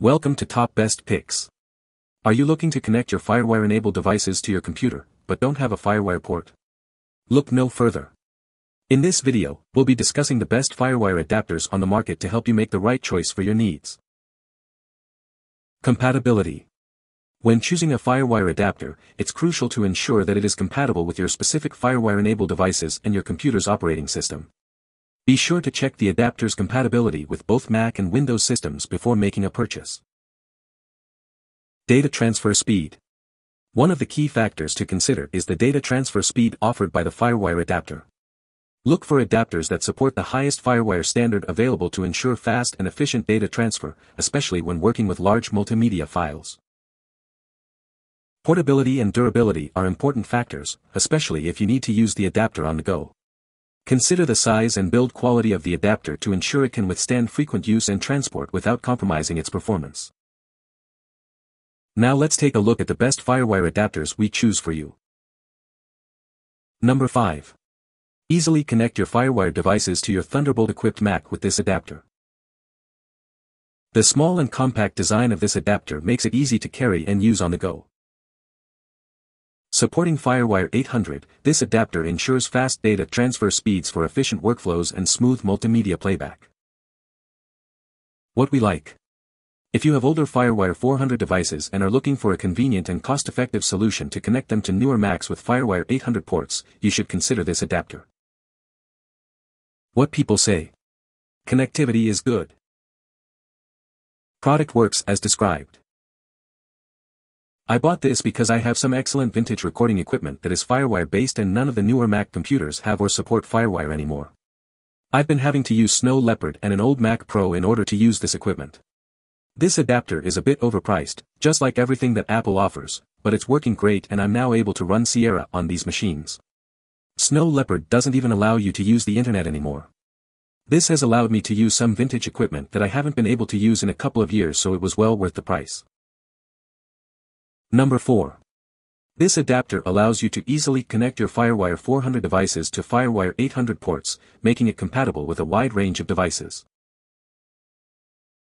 Welcome to Top Best Picks. Are you looking to connect your FireWire-enabled devices to your computer, but don't have a FireWire port? Look no further. In this video, we'll be discussing the best FireWire adapters on the market to help you make the right choice for your needs. Compatibility. When choosing a FireWire adapter, it's crucial to ensure that it is compatible with your specific FireWire-enabled devices and your computer's operating system. Be sure to check the adapter's compatibility with both Mac and Windows systems before making a purchase. Data transfer speed. One of the key factors to consider is the data transfer speed offered by the FireWire adapter. Look for adapters that support the highest FireWire standard available to ensure fast and efficient data transfer, especially when working with large multimedia files. Portability and durability are important factors, especially if you need to use the adapter on the go. Consider the size and build quality of the adapter to ensure it can withstand frequent use and transport without compromising its performance. Now let's take a look at the best FireWire adapters we choose for you. Number 5. Easily connect your FireWire devices to your Thunderbolt-equipped Mac with this adapter. The small and compact design of this adapter makes it easy to carry and use on the go. Supporting FireWire 800, this adapter ensures fast data transfer speeds for efficient workflows and smooth multimedia playback. What we like. If you have older FireWire 400 devices and are looking for a convenient and cost-effective solution to connect them to newer Macs with FireWire 800 ports, you should consider this adapter. What people say. Connectivity is good. Product works as described. I bought this because I have some excellent vintage recording equipment that is FireWire based and none of the newer Mac computers have or support FireWire anymore. I've been having to use Snow Leopard and an old Mac Pro in order to use this equipment. This adapter is a bit overpriced, just like everything that Apple offers, but it's working great and I'm now able to run Sierra on these machines. Snow Leopard doesn't even allow you to use the internet anymore. This has allowed me to use some vintage equipment that I haven't been able to use in a couple of years so it was well worth the price. Number 4. This adapter allows you to easily connect your FireWire 400 devices to FireWire 800 ports, making it compatible with a wide range of devices.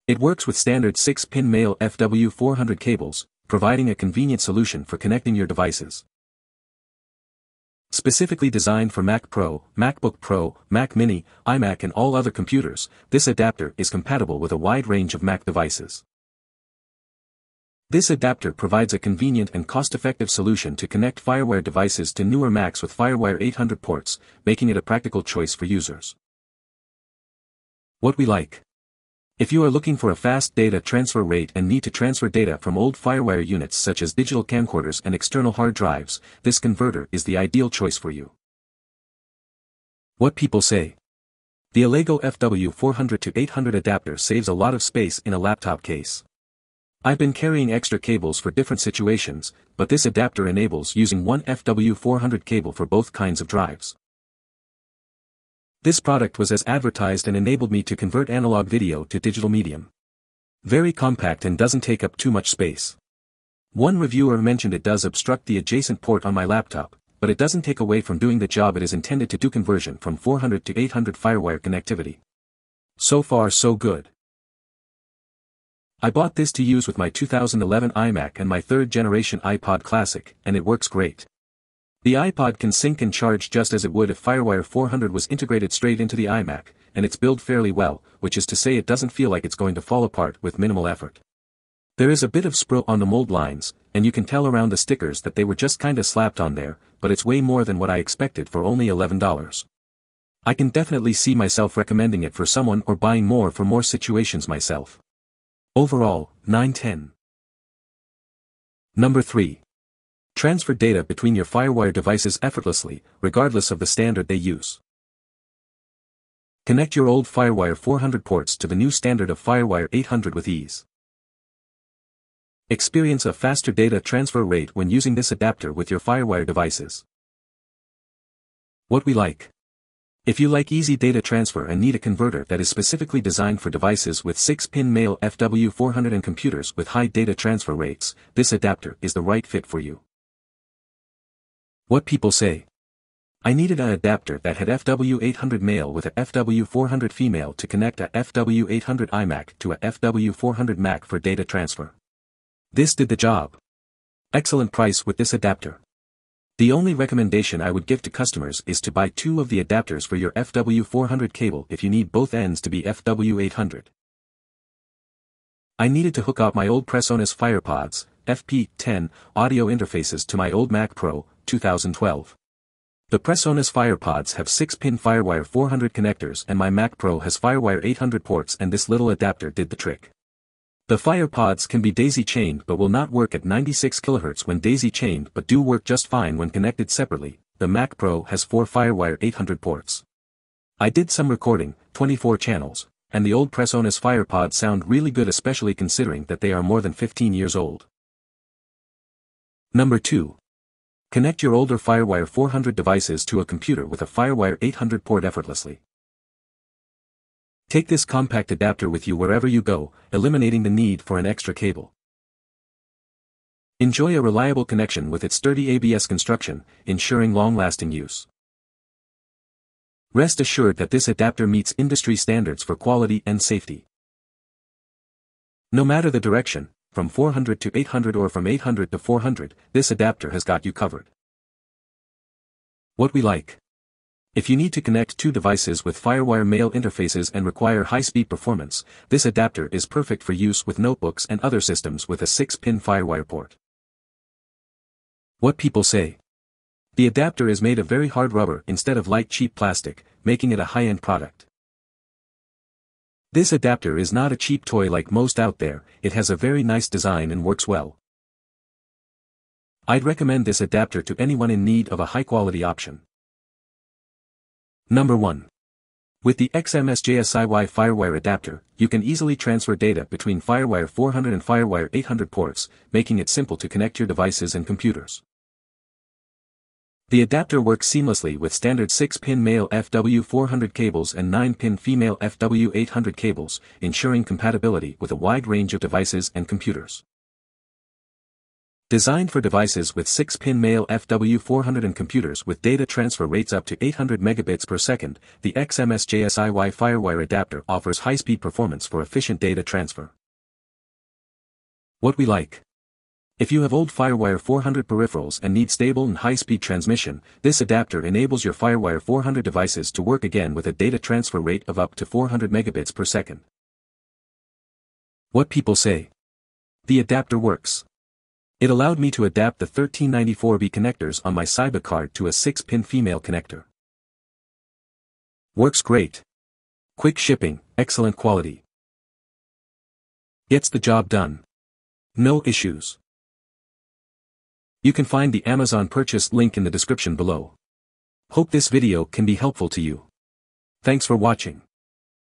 It works with standard 6-pin male FW400 cables, providing a convenient solution for connecting your devices. Specifically designed for Mac Pro, MacBook Pro, Mac Mini, iMac and all other computers, this adapter is compatible with a wide range of Mac devices. This adapter provides a convenient and cost-effective solution to connect FireWire devices to newer Macs with FireWire 800 ports, making it a practical choice for users. What we like. If you are looking for a fast data transfer rate and need to transfer data from old FireWire units such as digital camcorders and external hard drives, this converter is the ideal choice for you. What people say. The Elago FW400-800 adapter saves a lot of space in a laptop case. I've been carrying extra cables for different situations, but this adapter enables using one FW400 cable for both kinds of drives. This product was as advertised and enabled me to convert analog video to digital medium. Very compact and doesn't take up too much space. One reviewer mentioned it does obstruct the adjacent port on my laptop, but it doesn't take away from doing the job it is intended to do conversion from 400 to 800 FireWire connectivity. So far so good. I bought this to use with my 2011 iMac and my third generation iPod Classic, and it works great. The iPod can sync and charge just as it would if FireWire 400 was integrated straight into the iMac, and it's built fairly well, which is to say it doesn't feel like it's going to fall apart with minimal effort. There is a bit of sprue on the mold lines, and you can tell around the stickers that they were just kinda slapped on there, but it's way more than what I expected for only $11. I can definitely see myself recommending it for someone or buying more for more situations myself. Overall, 910. Number 3. Transfer data between your FireWire devices effortlessly, regardless of the standard they use. Connect your old FireWire 400 ports to the new standard of FireWire 800 with ease. Experience a faster data transfer rate when using this adapter with your FireWire devices. What we like. If you like easy data transfer and need a converter that is specifically designed for devices with 6-pin male FW400 and computers with high data transfer rates, this adapter is the right fit for you. What people say. I needed an adapter that had FW800 male with a FW400 female to connect a FW800 iMac to a FW400 Mac for data transfer. This did the job. Excellent price with this adapter. The only recommendation I would give to customers is to buy two of the adapters for your FW400 cable if you need both ends to be FW800. I needed to hook up my old Presonus FirePods, FP10, audio interfaces to my old Mac Pro, 2012. The Presonus FirePods have 6-pin FireWire 400 connectors and my Mac Pro has FireWire 800 ports and this little adapter did the trick. The FirePods can be daisy-chained but will not work at 96 kHz when daisy-chained but do work just fine when connected separately. The Mac Pro has 4 FireWire 800 ports. I did some recording, 24 channels, and the old Presonus FirePods sound really good especially considering that they are more than 15 years old. Number 2. Connect your older FireWire 400 devices to a computer with a FireWire 800 port effortlessly. Take this compact adapter with you wherever you go, eliminating the need for an extra cable. Enjoy a reliable connection with its sturdy ABS construction, ensuring long-lasting use. Rest assured that this adapter meets industry standards for quality and safety. No matter the direction, from 400 to 800 or from 800 to 400, this adapter has got you covered. What we like. If you need to connect two devices with FireWire male interfaces and require high-speed performance, this adapter is perfect for use with notebooks and other systems with a 6-pin FireWire port. What people say. The adapter is made of very hard rubber instead of light cheap plastic, making it a high-end product. This adapter is not a cheap toy like most out there, it has a very nice design and works well. I'd recommend this adapter to anyone in need of a high-quality option. Number 1. With the XMSJSIY FireWire adapter, you can easily transfer data between FireWire 400 and FireWire 800 ports, making it simple to connect your devices and computers. The adapter works seamlessly with standard 6-pin male FW400 cables and 9-pin female FW800 cables, ensuring compatibility with a wide range of devices and computers. Designed for devices with 6-pin male FW400 and computers with data transfer rates up to 800 megabits per second, the XMSJSIY FireWire adapter offers high-speed performance for efficient data transfer. What we like. If you have old FireWire 400 peripherals and need stable and high-speed transmission, this adapter enables your FireWire 400 devices to work again with a data transfer rate of up to 400 megabits per second. What people say. The adapter works. It allowed me to adapt the 1394B connectors on my Cyber card to a 6-pin female connector. Works great. Quick shipping, excellent quality. Gets the job done. No issues. You can find the Amazon purchase link in the description below. Hope this video can be helpful to you. Thanks for watching.